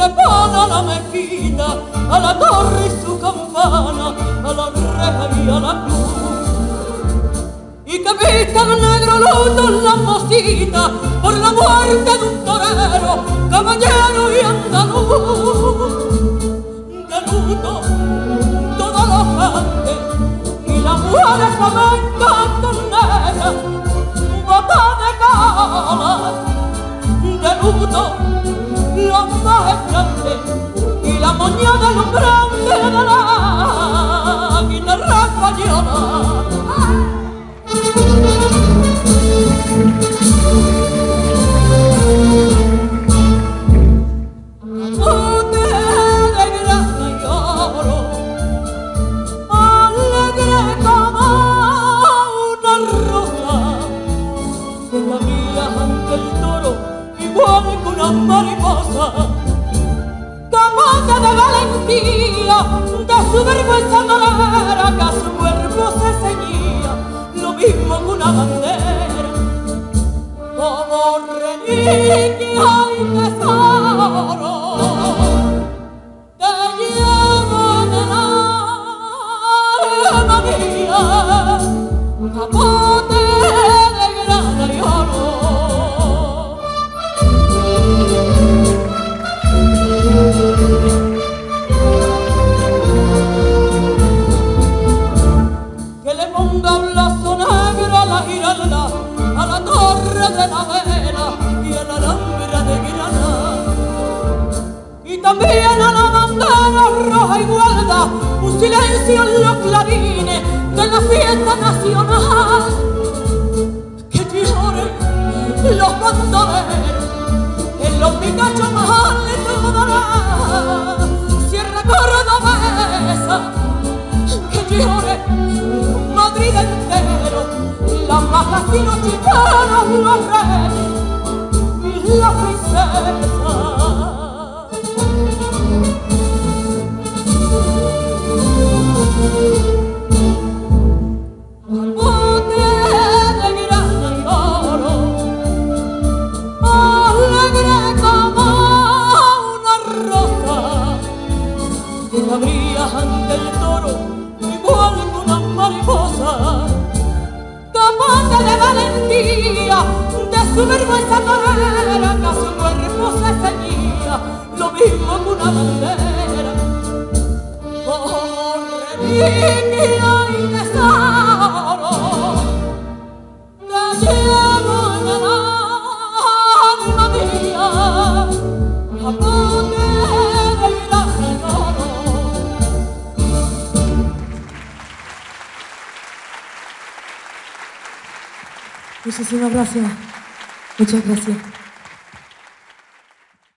repara la mezquita, a la torre y su campana, a la reja y a la cruz. Y que el negro luto la mosquita por la muerte de un torero, caballero y andaluz. De luto, todos los grandes y las mujeres flamencas mariposa. Capote de valentía, como reliquia y tesoro te llevan el alma mía capote a la torre de la vela y a la alhambra de Granada. Y también a la bandera roja y guarda un silencio en los clarines de la fiesta nacional. Abrías ante el toro su vergüenza torera que a su cuerpo se ceñía lo mismo que una bandera como reliquia y tesoro te llevo en el alma mía capote de grana y oro Muchísimas gracias. Muchas gracias.